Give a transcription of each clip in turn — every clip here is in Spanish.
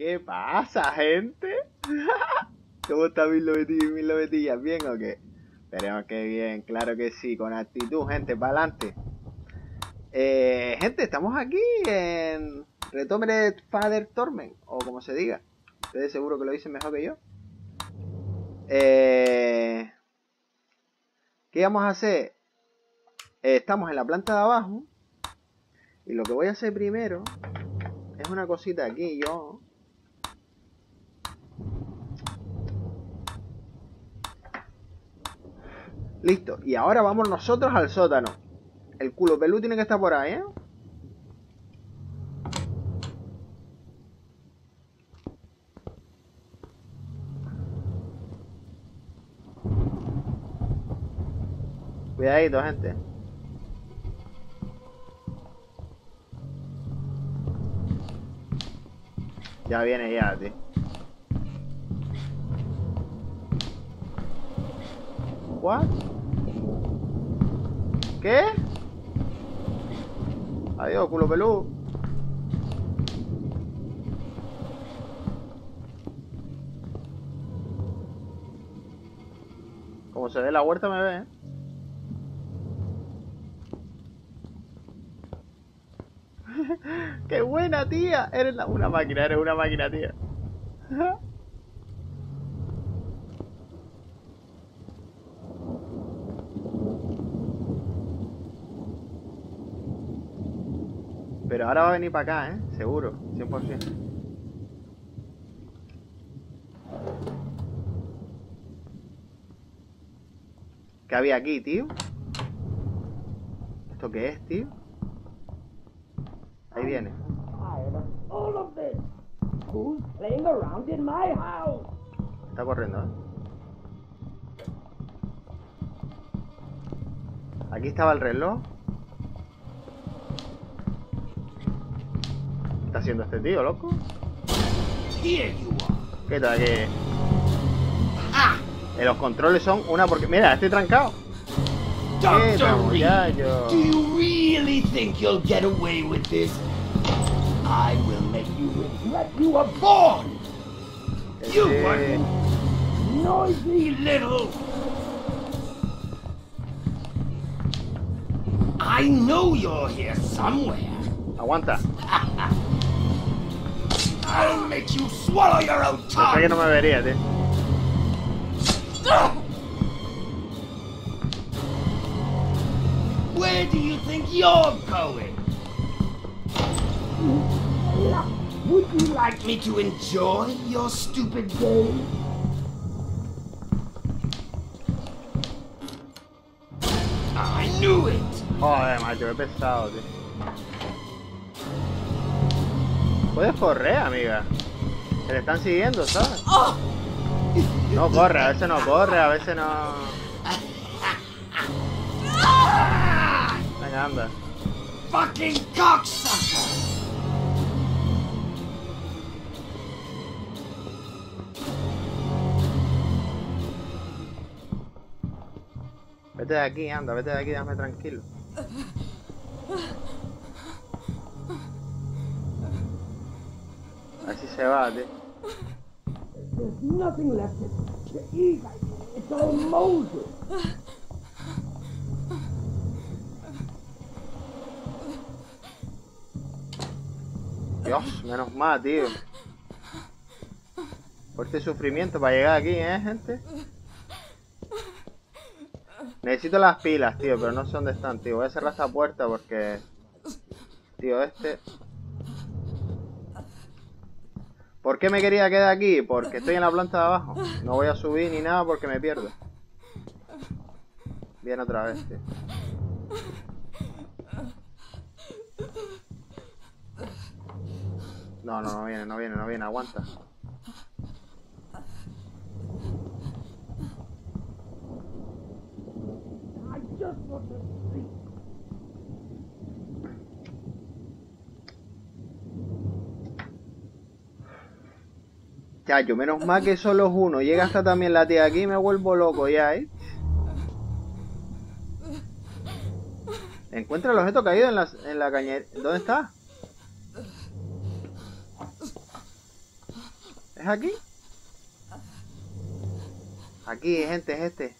¿Qué pasa, gente? ¿Cómo está mil lobetillas? ¿Bien o qué? Esperemos que bien, claro que sí, con actitud, gente, para adelante. Eh, gente, estamos aquí en Retomere Father Torment, o como se diga. Ustedes seguro que lo dicen mejor que yo. Eh, ¿Qué vamos a hacer? Eh, estamos en la planta de abajo. Y lo que voy a hacer primero es una cosita aquí, yo. Listo. Y ahora vamos nosotros al sótano. El culo pelú tiene que estar por ahí, ¿eh? Cuidadito, gente. Ya viene ya, tío. What? ¿Qué? Adiós, culo peludo. Como se ve la huerta me ve, ¿eh? ¡Qué buena, tía! Eres una máquina, eres una máquina, tía. Pero ahora va a venir para acá, ¿eh? Seguro, 100%. ¿Qué había aquí, tío? ¿Esto qué es, tío? Ahí viene. Está corriendo, ¿eh? Aquí estaba el reloj. Está haciendo este tío, loco? ¿Qué tal que...? Eh, los controles son una porque... Mira, estoy trancado. ¿Qué tal, muchacho? Do you really think you'll get away with this? I will make you regret you were born! You Este- were noisy little... I know you're here somewhere. Aguanta. I'll make you swallow your own tongue. no me vería, tío. Where do you think you're going? Would you like me to enjoy your stupid game? I knew it! Joder, macho, qué pesado, tío. Puedes correr, amiga. Te le están siguiendo, ¿sabes? No corre, a veces no corre, a veces no. Venga, anda. Fucking cocksucker! Vete de aquí, anda, vete de aquí, déjame tranquilo. Así se va, tío. There's nothing left to, to eat. It's all molded. Dios, menos mal, tío. Fuerte sufrimiento para llegar aquí, ¿eh, gente? Necesito las pilas, tío, pero no sé dónde están, tío. Voy a cerrar esta puerta porque... Tío, este... ¿Por qué me quería quedar aquí? Porque estoy en la planta de abajo. No voy a subir ni nada porque me pierdo. Viene otra vez, tío. No, no, no viene, no viene, no viene, aguanta. I just Chacho, menos mal que solo es uno. Llega hasta también la tía aquí y me vuelvo loco ya, ¿eh? Encuentra el objeto caído en la, en la cañería. ¿Dónde está? ¿Es aquí? Aquí, gente, es este.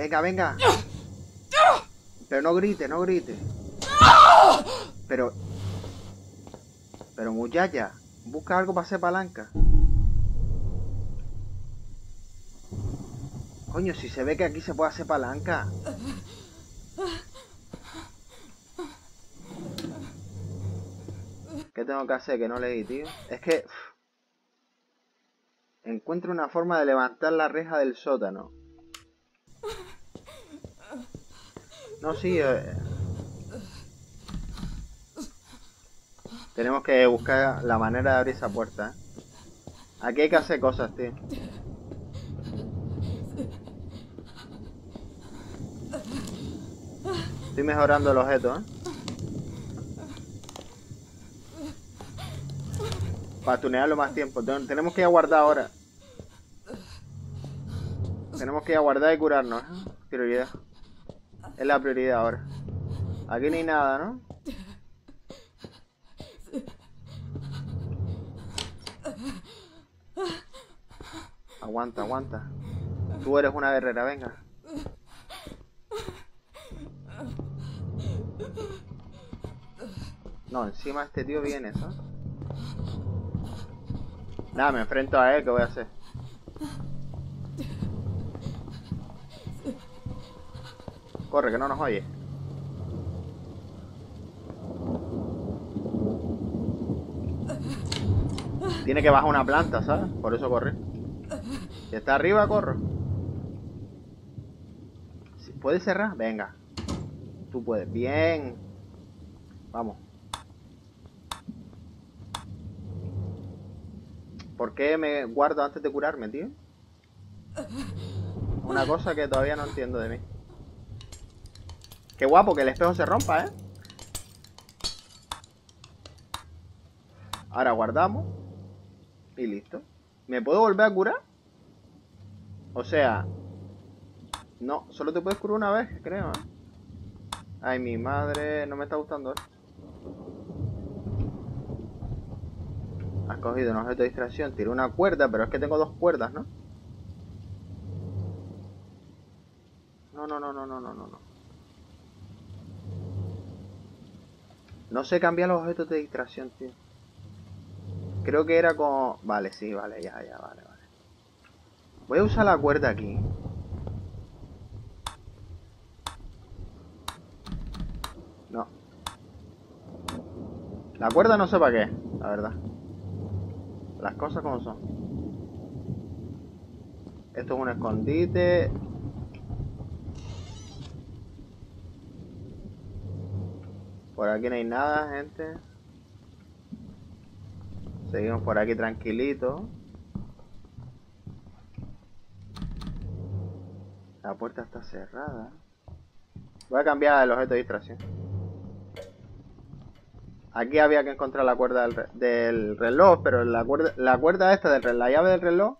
Venga, venga. Pero no grite, no grite. Pero... Pero muchacha, busca algo para hacer palanca. Coño, si se ve que aquí se puede hacer palanca. ¿Qué tengo que hacer? Que no leí, tío. Es que... encuentro una forma de levantar la reja del sótano. No, sí. eh, Tenemos que buscar la manera de abrir esa puerta. ¿eh? Aquí hay que hacer cosas, tío. Estoy mejorando el objeto, ¿eh? Para tunearlo más tiempo. Ten- Tenemos que ir a guardar ahora. Tenemos que ir a guardar y curarnos, ¿eh? Es la prioridad ahora. Aquí no hay nada, ¿no? Aguanta, aguanta. Tú eres una guerrera, venga. No, encima este tío viene, ¿sabes? Nada, me enfrento a él, ¿qué voy a hacer? Corre, que no nos oye. Tiene que bajar una planta, ¿sabes? Por eso corre. Si está arriba, corro. ¿Puedes cerrar? Venga. Tú puedes. Bien. Vamos. ¿Por qué me guardo antes de curarme, tío? Una cosa que todavía no entiendo de mí. Qué guapo que el espejo se rompa, ¿eh? Ahora guardamos. Y listo. ¿Me puedo volver a curar? O sea... No, solo te puedes curar una vez, creo, ¿eh? Ay, mi madre, no me está gustando esto. Has cogido un objeto de distracción, tiré una cuerda, pero es que tengo dos cuerdas, ¿no? No, no, no, no, no, no, no, no. No sé cambiar los objetos de distracción, tío. Creo que era con... Vale, sí, vale, ya, ya, vale, vale. Voy a usar la cuerda aquí. No. La cuerda no sé para qué, la verdad. Las cosas como son. Esto es un escondite. Por aquí no hay nada, gente. Seguimos por aquí tranquilito. La puerta está cerrada. Voy a cambiar el objeto de distracción. Aquí había que encontrar la cuerda del, re- del reloj, pero la cuerda, esta del la llave del reloj.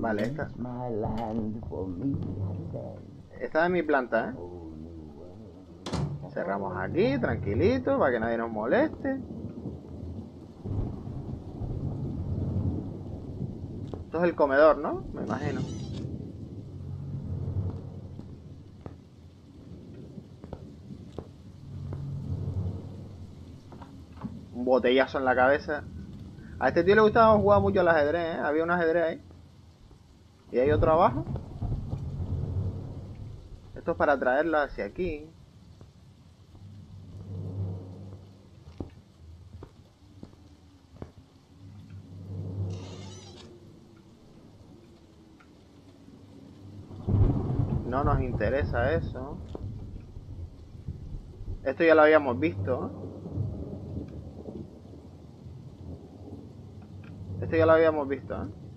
Vale, esta, Esta es mi planta, ¿eh? Cerramos aquí, tranquilito, para que nadie nos moleste. Esto es el comedor, ¿no? Me imagino. Un botellazo en la cabeza. A este tío le gustaba jugar mucho al ajedrez, ¿eh? Había un ajedrez ahí. Y hay otro abajo. Para traerlo hacia aquí. No nos interesa eso. Esto ya lo habíamos visto. Esto ya lo habíamos visto. ¿eh?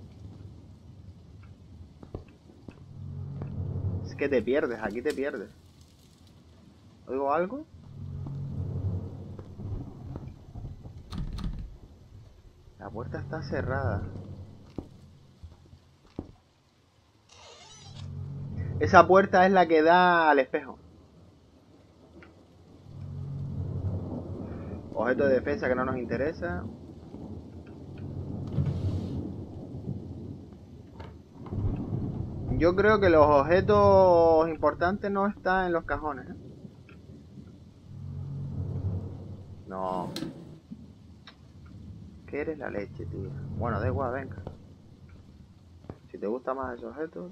Que te pierdes, aquí te pierdes. ¿Oigo algo? La puerta está cerrada. Esa puerta es la que da al espejo. Objeto de defensa que no nos interesa. Yo creo que los objetos importantes no están en los cajones. ¿eh? No. ¿Qué eres la leche, tío? Bueno, da igual, venga. Si te gusta más ese objeto.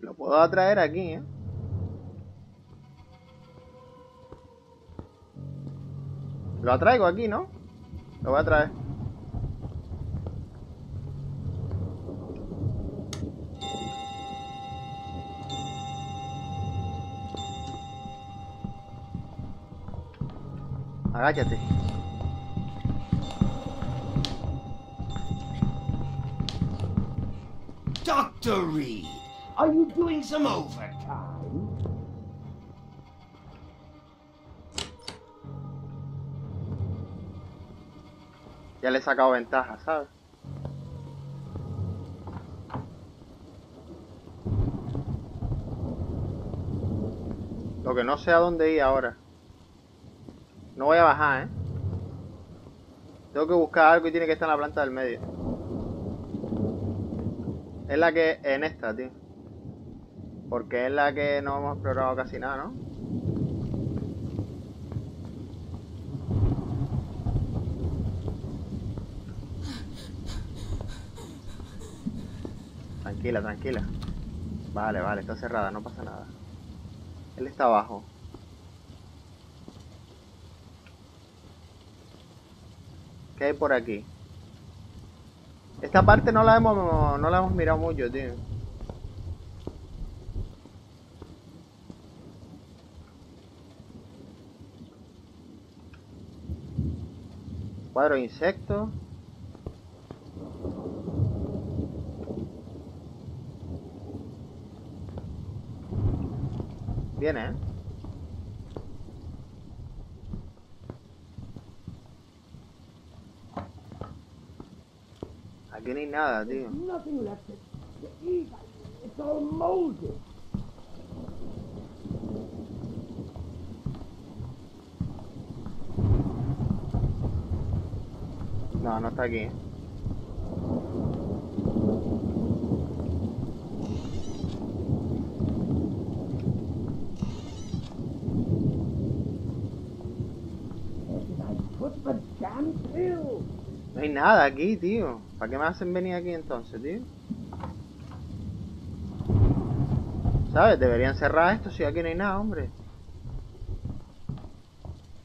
Lo puedo atraer aquí, ¿eh? Lo atraigo aquí, ¿no? Lo voy a traer. Agáchate. Dr. Reed, are you doing some overtime? He sacado ventaja, ¿sabes? Lo que no sé a dónde ir ahora. No voy a bajar, ¿eh? Tengo que buscar algo y tiene que estar en la planta del medio. Es la que... En esta, tío. Porque es la que no hemos explorado casi nada, ¿no? Tranquila, tranquila. Vale, vale, está cerrada, no pasa nada. Él está abajo. ¿Qué hay por aquí? Esta parte no la hemos no la hemos mirado mucho, tío. Cuadro de insectos. Viene, ¿eh? Aquí no hay nada, tío. No, no está aquí. Where did I put the damn pill? No hay nada aquí, tío. ¿Para qué me hacen venir aquí entonces, tío? ¿Sabes? Deberían cerrar esto si aquí no hay nada, hombre.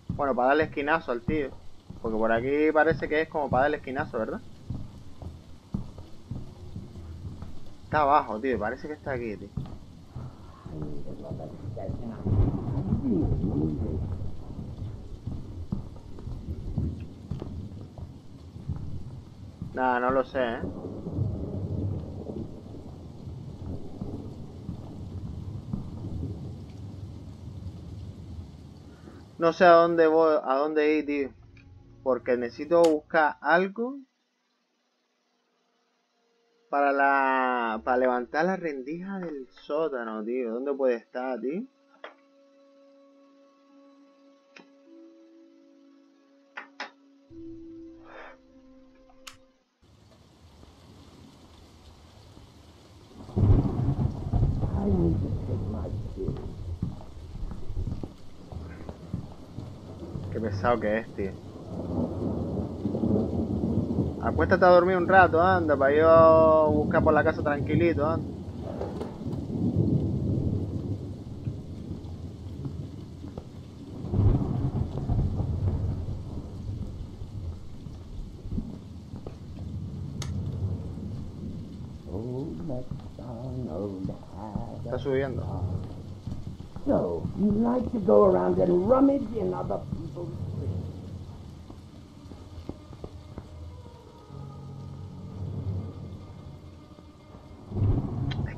Bueno, para darle esquinazo al tío. Porque por aquí parece que es como para darle esquinazo, ¿verdad? Está abajo, tío. Parece que está aquí, tío. I need another session. I really need it. Nada, no lo sé, ¿eh? No sé a dónde voy, a dónde ir, tío. Porque necesito buscar algo para la para levantar la rendija del sótano, tío. ¿Dónde puede estar, tío? Qué pesado que es, tío. Acuéstate a dormir un rato, anda, para yo buscar por la casa tranquilito, anda. MacDonald had Está subiendo. So, you like to go around and rummage in other people's things.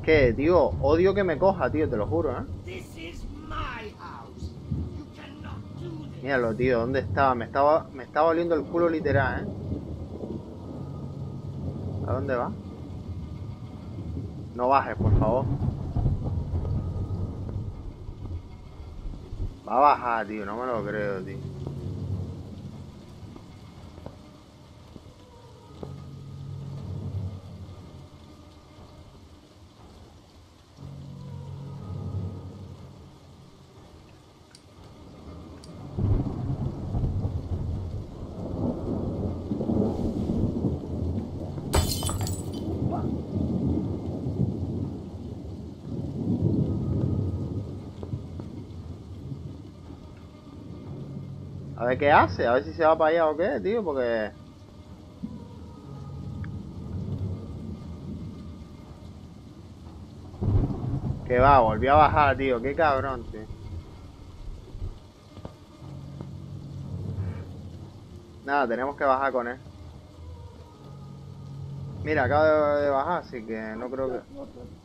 que, tío, odio que me coja, tío, te lo juro, ¿eh? This is my house. You cannot do this. Míralo, tío, ¿dónde estaba? Me estaba, me estaba oliendo el culo literal, ¿eh? ¿A dónde va? No bajes, por favor. Va a bajar, tío, no me lo creo, tío. A ver qué hace, a ver si se va para allá o qué, tío, porque... Que va, volvió a bajar, tío, qué cabrón, tío. Nada, tenemos que bajar con él. Mira, acaba de, bajar, así que no creo que...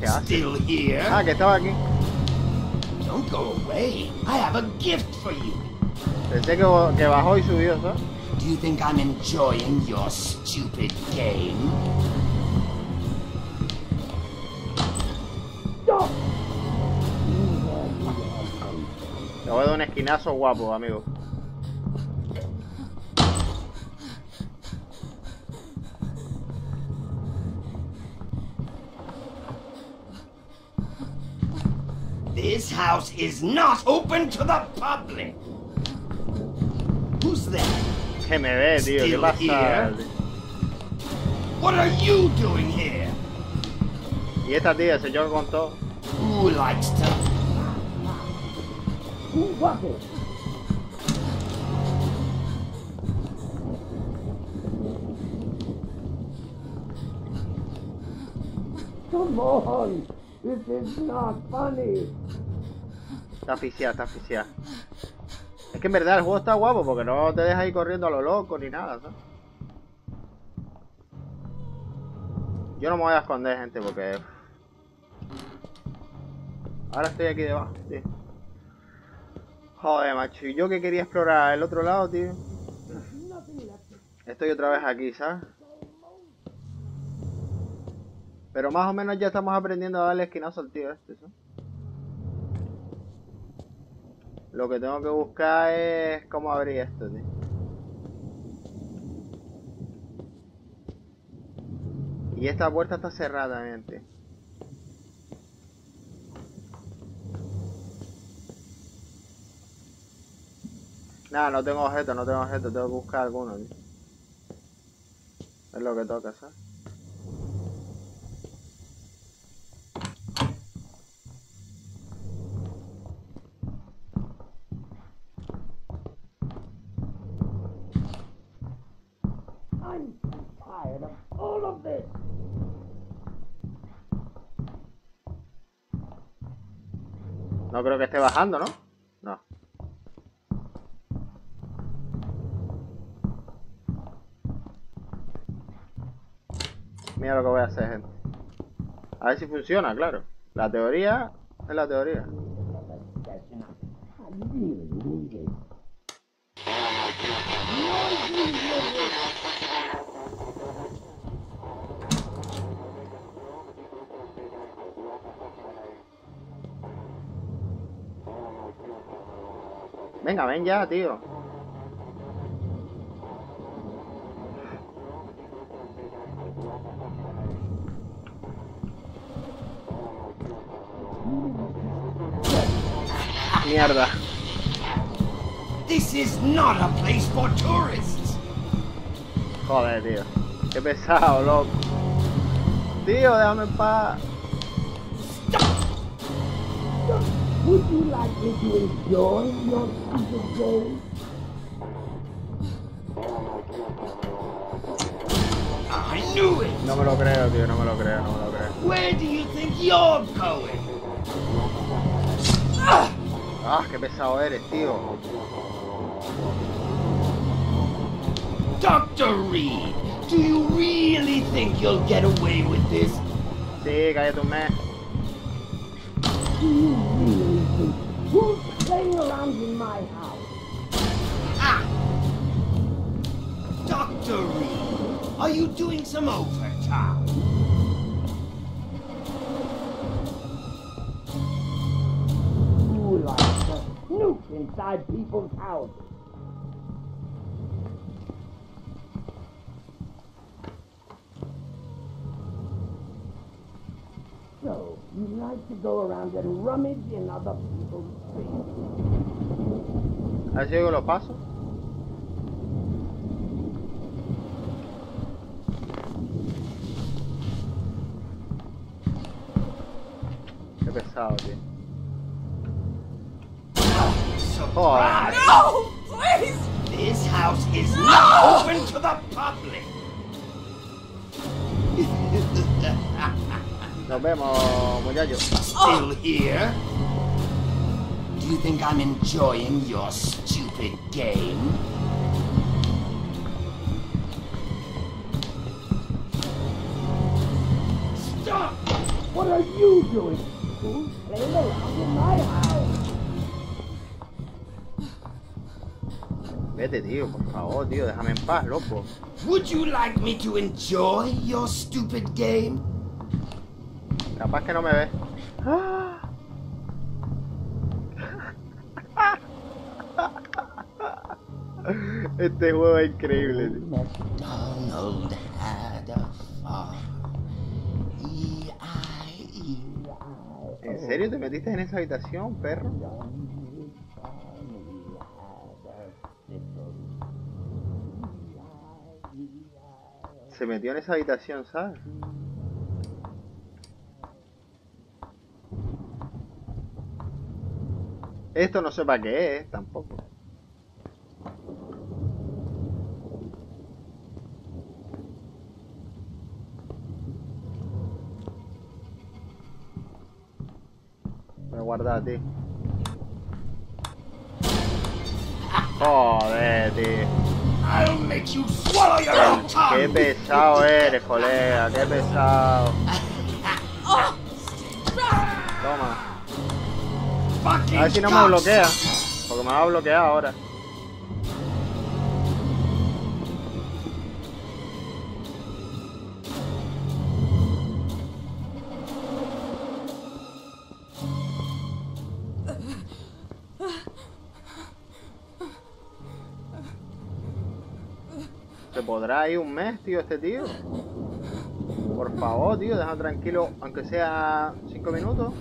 ¿Qué hace? Still here? Ah, que estaba aquí. Don't go away. I have a gift for you. Pensé que, que bajó y subió, ¿sabes? Do you think I'm enjoying your stupid game? Te voy a dar un esquinazo guapo, amigo. House is not open to the public. Who's there? Que me ve, tío, ¿qué Still pasa? here? What are you doing here? Y esta tía, el señor contó. Who likes to... Who was it? Come on! This is not funny! Está asfixiada, está asfixiada. Es que en verdad el juego está guapo porque no te deja ir corriendo a lo loco ni nada, ¿sabes? Yo no me voy a esconder, gente, porque... Ahora estoy aquí debajo, tío. Joder, macho. Y yo que quería explorar el otro lado, tío. Estoy otra vez aquí, ¿sabes? Pero más o menos ya estamos aprendiendo a darle esquinazo al tío este, ¿sabes? Lo que tengo que buscar es cómo abrir esto, tío. Y esta puerta está cerrada también, tío. Nada, no tengo objeto, no tengo objeto, tengo que buscar alguno, tío. Es lo que toca, ¿sabes? I'm tired of all! No creo que esté bajando, ¿no? No. Mira lo que voy a hacer, gente. A ver si funciona, claro. La teoría es la teoría. I really need it. Venga, ven ya, tío. Mierda. This is not a place for tourists! Joder, tío. Qué pesado, loco. Tío, déjame en paz. Would you like me to enjoy your stupid game? I knew it! No me lo creo, tío, no me lo creo, no me lo creo. Where do you think you're going? Ah! Ah, qué pesado eres, tío. Dr. Reed, Do you really think you'll get away with this? Sí, cállate un mes. Playing around in my house? Ah! Dr. Reed, are you doing some overtime? Who likes to snoop inside people's houses? So, you like to go around and rummage in other people's things? A ver si oigo los pasos. Qué pesado, tío. Surprise! No! Please! This house is not open to the public! Nos vemos, muchachos. Still here? Do you think I'm enjoying your stupid game? Stop! What are you doing? Who's playing around in my house? Vete, tío, por favor, tío, déjame en paz, loco. Would you like me to enjoy your stupid game? Capaz que no me ve. Este juego es increíble. ¿En serio te metiste en esa habitación, perro? Se metió en esa habitación, ¿sabes? Esto no sé para qué es, tampoco. Voy a guardar a ti. Joder, tío. I'll make you swallow your own Qué tongue. pesado eres, colega, qué pesado. A ver si no me bloquea. Porque me va a bloquear ahora. ¿Se podrá ir un mes, tío, este tío? Por favor, tío, déjame tranquilo, aunque sea cinco minutos.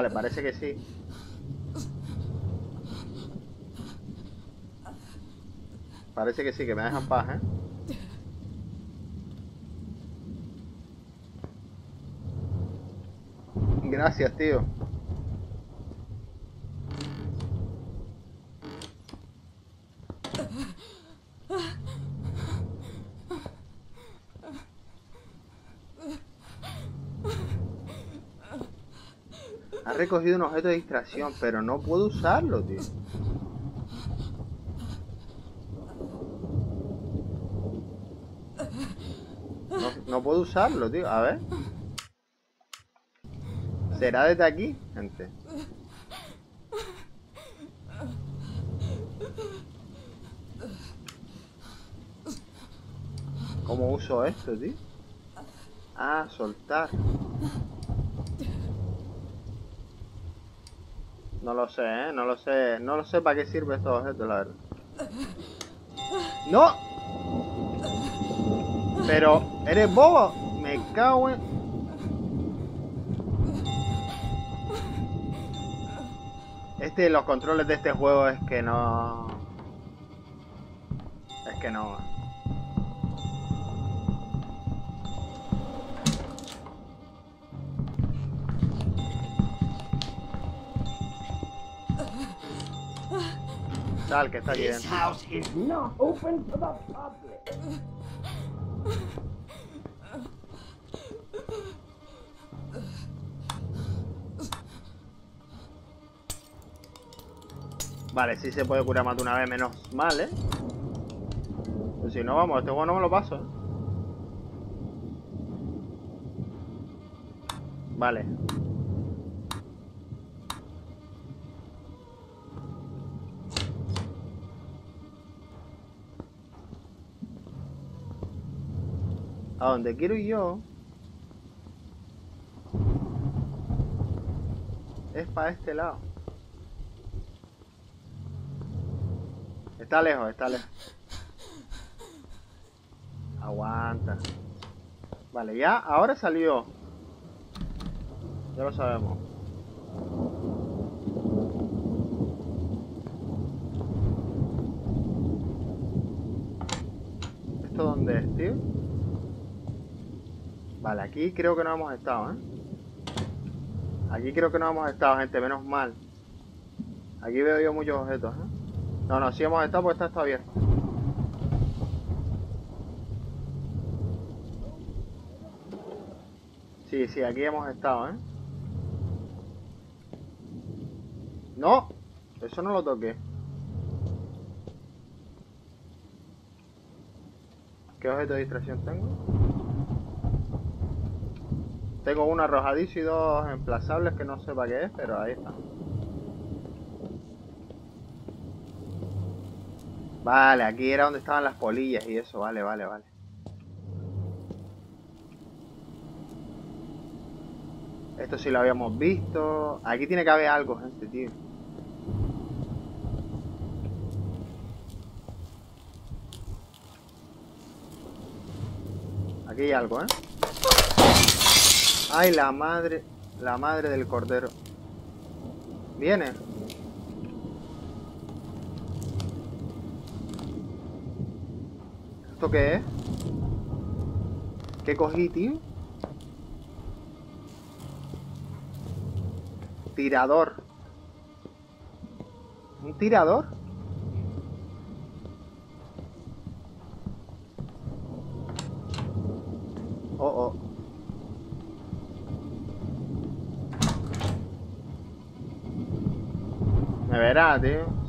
Vale, parece que sí. Parece que sí, que me dejan paz, ¿eh? Gracias, tío. Ha recogido un objeto de distracción, pero no puedo usarlo, tío. No puedo usarlo, tío. A ver. ¿Será desde aquí, gente? ¿Cómo uso esto, tío? Ah, soltar. No lo sé, ¿eh? No lo sé. No lo sé para qué sirve estos objetos, la verdad. ¡No! Pero, ¿eres bobo? Me cago en... Este, los controles de este juego es que no... Es que no... Sal, que está aquí dentro. Vale, sí se puede curar más de una vez, menos mal, ¿eh? Pues si no, vamos, este juego no me lo paso, ¿eh? Vale. A donde quiero ir yo es para este lado. Está lejos, está lejos. Aguanta. Vale, ya, ahora salió. Ya lo sabemos. ¿Esto dónde es, tío? Vale, aquí creo que no hemos estado, ¿eh? Aquí creo que no hemos estado, gente, menos mal. Aquí veo yo muchos objetos, ¿eh? No, no, sí hemos estado porque está, está abierto. Sí, sí, aquí hemos estado, ¿eh? No, eso no lo toqué. ¿Qué objeto de distracción tengo? Tengo uno arrojadizo y dos emplazables que no sé para qué es, pero ahí está. Vale, aquí era donde estaban las polillas y eso, vale, vale, vale. Esto sí lo habíamos visto. Aquí tiene que haber algo, gente, tío. Aquí hay algo, ¿eh? Ay, la madre... La madre del cordero. Viene. ¿Esto qué es? ¿Qué cogí? Tirador. ¿Un tirador? Oh, oh.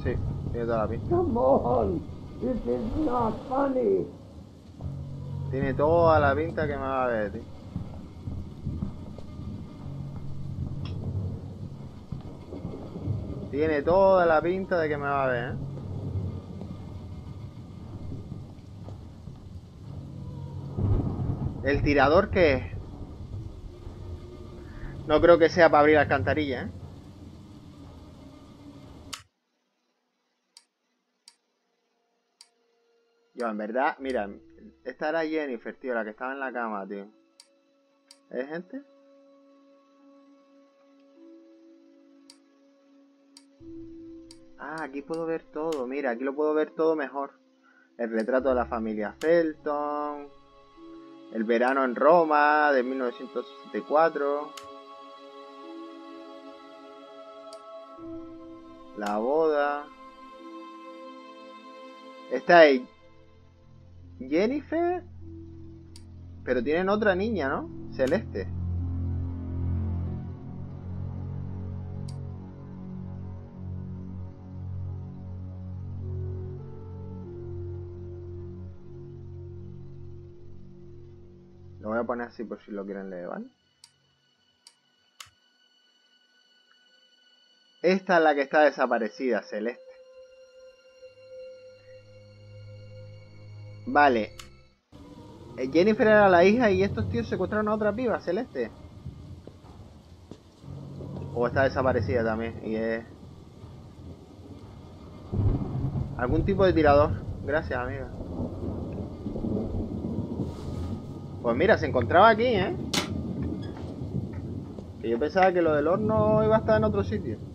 Sí, tiene toda la pinta. Come on! This is not funny! Tiene toda la pinta que me va a ver, tío. Tiene toda la pinta de que me va a ver, ¿eh? ¿El tirador qué es? No creo que sea para abrir la alcantarilla, ¿eh? Yo, en verdad, mira, esta era Jennifer, tío, la que estaba en la cama, tío. ¿Es gente? Ah, aquí puedo ver todo, mira, aquí lo puedo ver todo mejor. El retrato de la familia Felton. El verano en Roma de 1964. La boda. Esta es Jennifer. Pero tienen otra niña, ¿no? Celeste. Lo voy a poner así por si lo quieren leer, ¿vale? Esta es la que está desaparecida, Celeste. Vale. Eh, Jennifer era la hija y estos tíos secuestraron a otra piba, Celeste. O está desaparecida también y es... Algún tipo de tirador. Gracias, amiga. Pues mira, se encontraba aquí, ¿eh? Que yo pensaba que lo del horno iba a estar en otro sitio.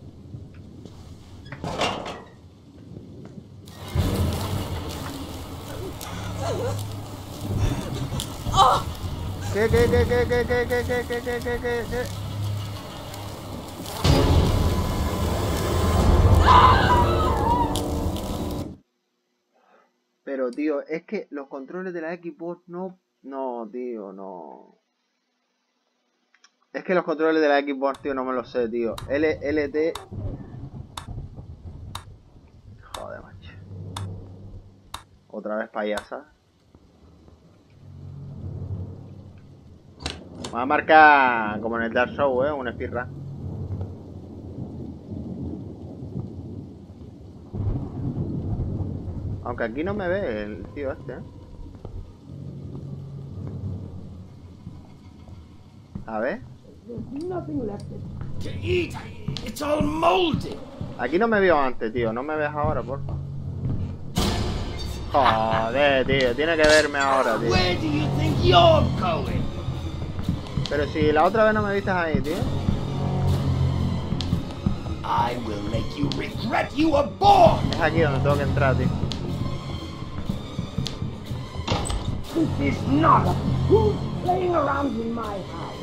Pero, tío, es que los controles de la Xbox no... No, tío, no. Es que los controles de la Xbox, tío, no me los sé, tío. L LT... Joder, macho. Otra vez payasa. Vamos a marcar como en el Dark Show, ¿eh? Un espirra. Aunque aquí no me ve el tío este, ¿eh? A ver. Aquí no me vio antes, tío. No me ves ahora, porfa. Joder, tío. Tiene que verme ahora, tío. Pero si la otra vez no me viste ahí, tío. I will make you regret you were born. Es aquí donde tengo que entrar, tío. This is not a who's playing around in my house.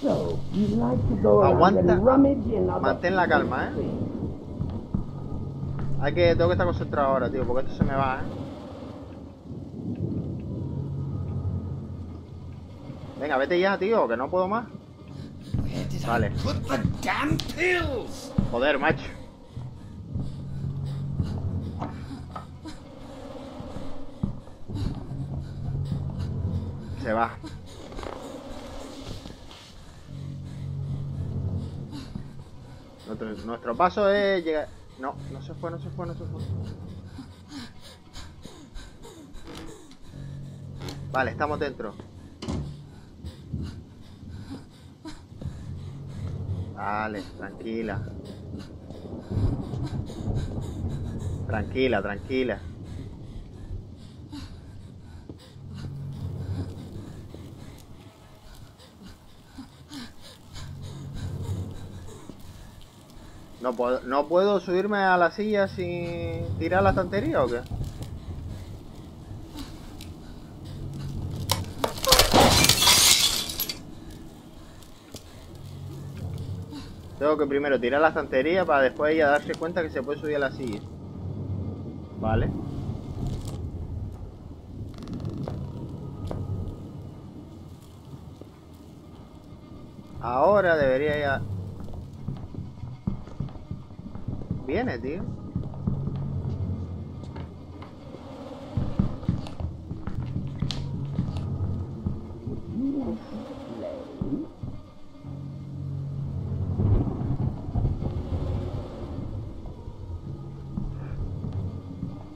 So, you like to go Aguanta. and rummage in other Mantén la calma, ¿eh? Hay que, tengo que estar concentrado ahora, tío, porque esto se me va, ¿eh? Venga, vete ya, tío, que no puedo más. Vale. Joder, macho. Se va. Nuestro, nuestro paso es llegar... No, no se fue, no se fue, no se fue. Vale, estamos dentro. Vale, tranquila. Tranquila, tranquila. No puedo, ¿No puedo subirme a la silla sin tirar la estantería o qué? Tengo que primero tirar la estantería para después ella darse cuenta que se puede subir a la silla. Vale. Ahora debería ya... Viene, tío.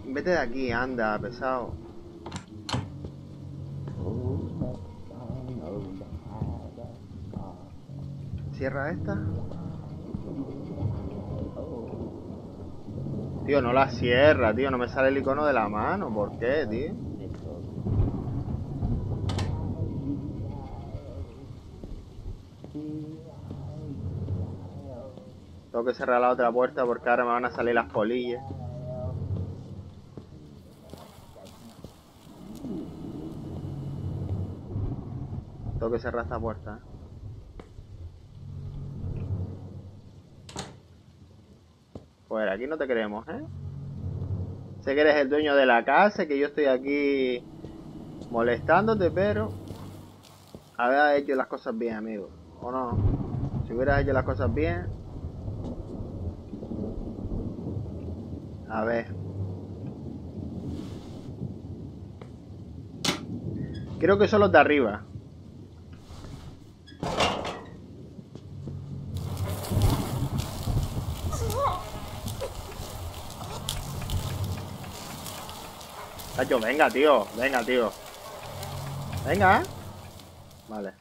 Vete de aquí, anda, pesado. Cierra esta. Tío, no la cierra, tío. No me sale el icono de la mano. ¿Por qué, tío? Tengo que cerrar la otra puerta porque ahora me van a salir las polillas. Tengo que cerrar esta puerta. Aquí no te queremos, ¿eh? Sé que eres el dueño de la casa, que yo estoy aquí molestándote, pero... Habías hecho las cosas bien, amigo. ¿O no? Si hubieras hecho las cosas bien... A ver. Creo que son los de arriba. Venga, tío. Venga, tío. Venga. Vale.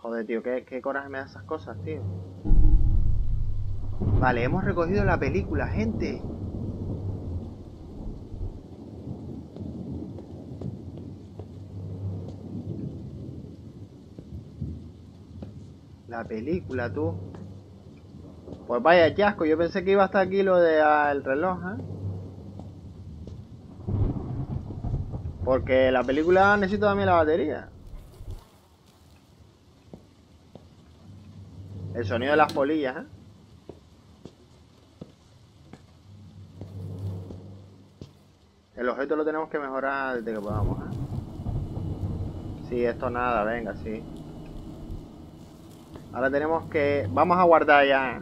Joder, tío, ¿qué, coraje me da esas cosas, tío. Vale, hemos recogido la película, gente. La película, tú. Pues vaya chasco, yo pensé que iba a estar aquí lo del el reloj, ¿eh? Porque la película necesita también la batería. El sonido de las polillas, ¿eh? El objeto lo tenemos que mejorar desde que podamos, ¿eh? Sí, esto nada, venga, sí. Ahora tenemos que... Vamos a guardar ya.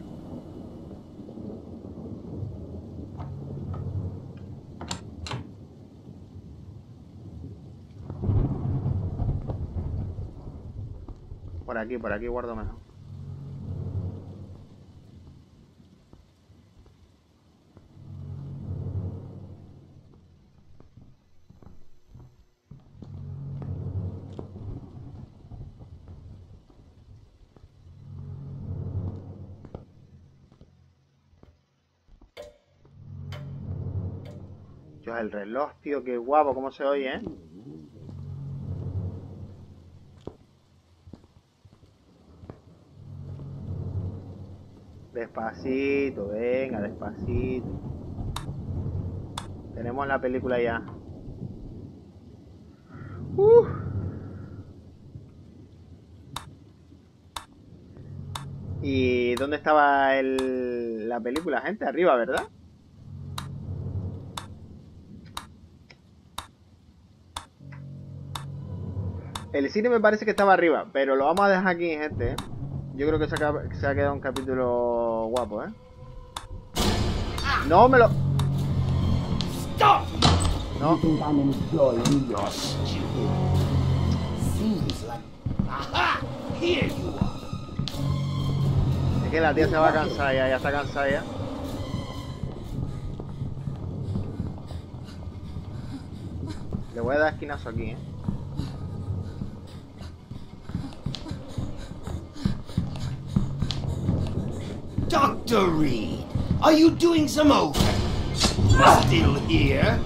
Por aquí, por aquí guardo mejor. El reloj, tío, qué guapo, cómo se oye, ¿eh? Despacito, venga, despacito. Tenemos la película ya. Uf. ¿Y dónde estaba el, la película, gente? Arriba, ¿verdad? El cine me parece que estaba arriba, pero lo vamos a dejar aquí, gente. ¿eh? Yo creo que se ha quedado un capítulo guapo, ¿eh? No me lo... Stop! No. Es que la tía se va a cansar ya, ya está cansada ya. Le voy a dar esquinazo aquí, ¿eh? Dr. Reed, are you doing some over? Still here?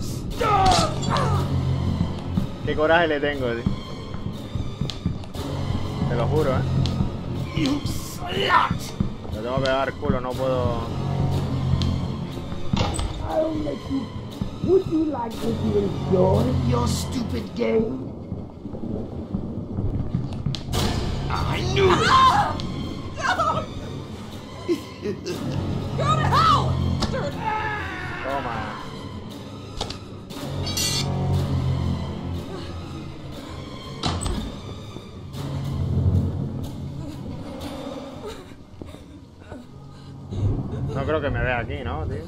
Stop! Qué coraje le tengo, tío. Te lo juro, ¿eh? You slut! Le tengo que pegar culo, no puedo... I'll let you. Would you like to enjoy your stupid game? I knew it! Aquí, ¿no, tío?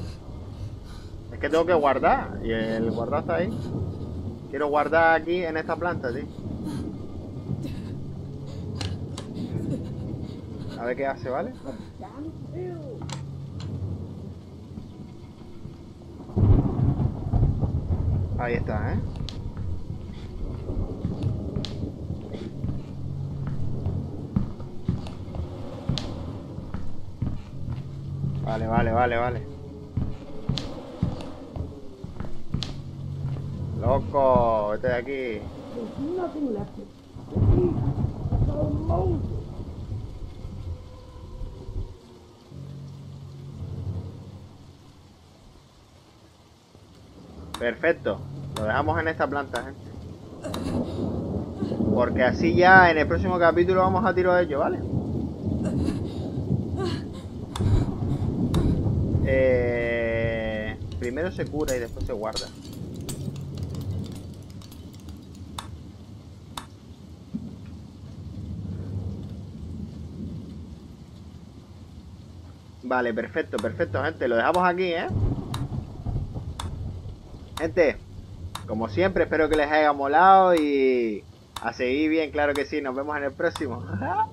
Es que tengo que guardar. Y el guardar está ahí. Quiero guardar aquí en esta planta, tío. A ver qué hace, ¿vale? Ahí está, ¿eh? Vale, vale, vale, vale. Loco, vete de aquí. Perfecto. Lo dejamos en esta planta, gente. Porque así ya en el próximo capítulo vamos a tiro de ello, ¿vale? Eh, primero se cura y después se guarda. Vale, perfecto, perfecto, gente. Lo dejamos aquí, ¿eh? Gente, como siempre, espero que les haya molado y a seguir bien, claro que sí. Nos vemos en el próximo.